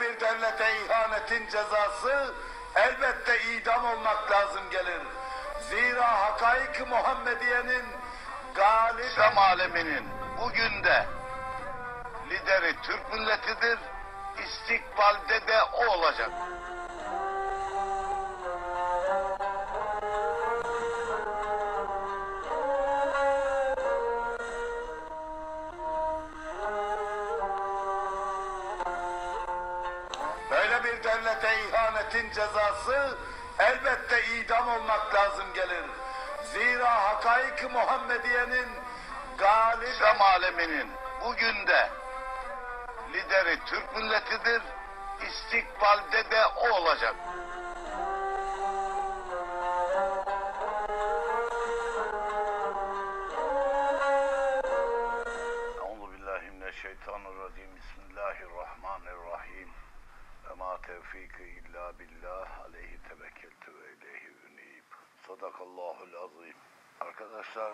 bir devlete ihanetin cezası elbette idam olmak lazım gelir. Zira hakaik Muhammediye'nin galip İslam aleminin bugün de lideri Türk milletidir. İstikbalde de o olacak. Devlete ihanetin cezası elbette idam olmak lazım gelir. Zira hakaik Muhammediye'nin galip İslam aleminin bugün de lideri Türk milletidir. İstikbalde de o olacak. Euzu billahi mineşşeytanirracim. Bismillahirrahmanirrahim. Tevfiki illa billah. Aleyhi tevekkeltü ve ileyhi ünib. Sadakallahul azim. Arkadaşlar